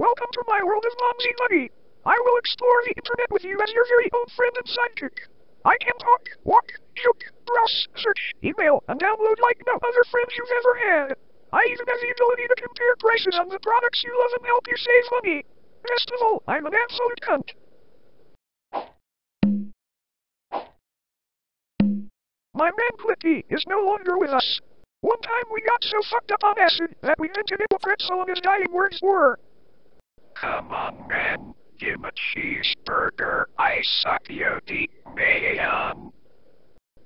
Welcome to my world of Momsy Money. I will explore the internet with you as your very own friend and sidekick. I can talk, walk, joke, browse, search, email, and download like no other friends you've ever had. I even have the ability to compare prices on the products you love and help you save money. Best of all, I'm an absolute cunt. My man Clicky is no longer with us. One time we got so fucked up on acid that we invented a pretzel and his dying words were, Come on, man. Give a cheeseburger. I suck you deep, man.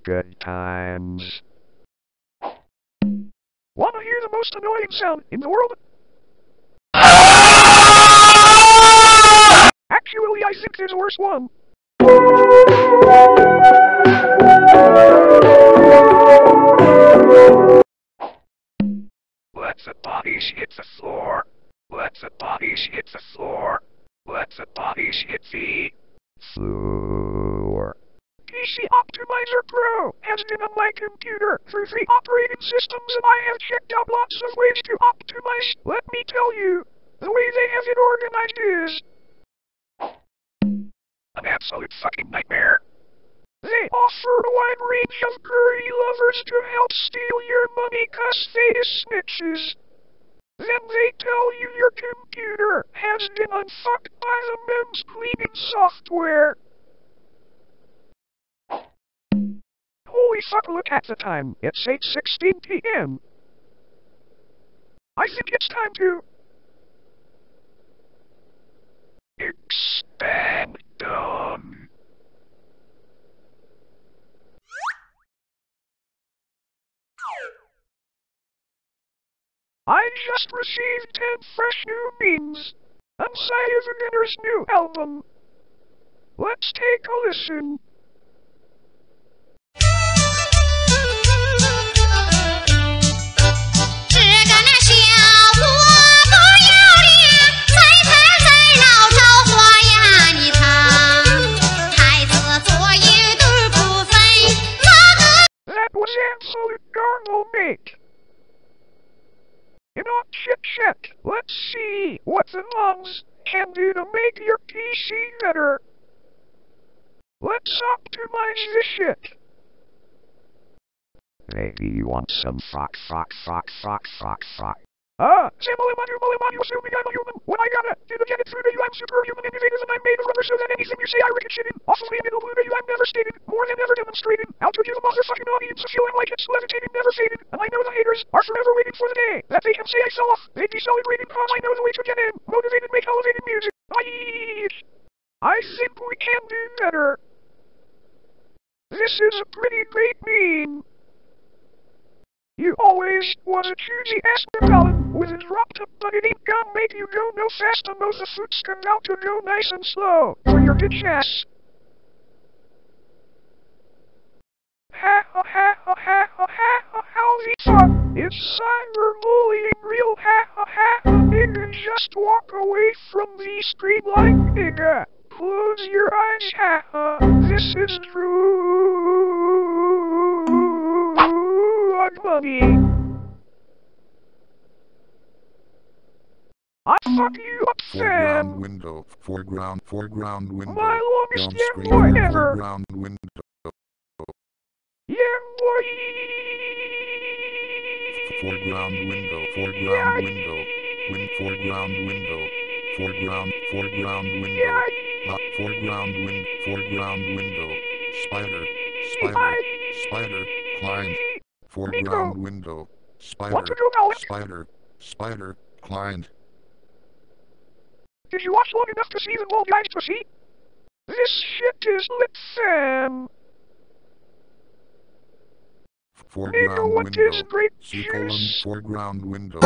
Good times. Wanna hear the most annoying sound in the world? Actually, I think there's a worse one. Let the bodies hit the floor. Let the bodies hit the floor. Let the bodies hit the Floor. PC Optimizer Pro has been on my computer for three operating systems and I have checked out lots of ways to optimize. Let me tell you, the way they have it organized is an absolute fucking nightmare. they offer a wide range of curry lovers to help steal your money cause they is snitches. Then they tell you your computer has been unfucked by the MEMS cleaning software. Holy fuck, look at the time. It's 8.16 p.m. I think it's time to... I just received 10 fresh new beans. Outside of Gunner's new album. Let's take a listen. That was absolute normal, mate. Shit shit. Let's see what the moms can do to make your PC better. Let's optimize this shit. Maybe you want some fuck, fuck, fuck, fuck, fuck, fuck. Ah, Samaliman, Maliman, you assuming I'm a human. When I gotta do the it through to you, I'm superhuman innovative and I'm made of rubber so that anything you say I in. Awfully in the blue to you, I'm never stated, more than ever demonstrated. Out to you, the motherfucking audience, a feeling like it's levitating, never faded. And I know the haters are forever waiting for the day that they can say I fell off. They'd be celebrating cause I know the way to get in. Motivated, make elevated music. Aye. I think we can do better. This is a pretty great meme. You always was a choosy ass with a drop-top, but it ain't gonna make you go no faster. and suits come out to go nice and slow for your bitch ass. Ha ha ha ha ha ha ha howdy fuck, it's real ha ha ha nigga just walk away from the screen like nigga. Close your eyes ha ha, this is true. Bug Bunny. Fuck you up, Foreground window, foreground, foreground window, My longest down yeah boy ever. foreground window, Yeah, boy. foreground window, foreground yeah. window, win, foreground window, foreground, foreground window, Yeah. uh, foreground win, foreground window, spider, spider, I... spider, climb, foreground Nico. window, spider, spider, spider, climbed, Did you watch long enough to see the whole guys to see? This shit is lit, fam. Nigga, foreground what window, is great C colon, juice? foreground window.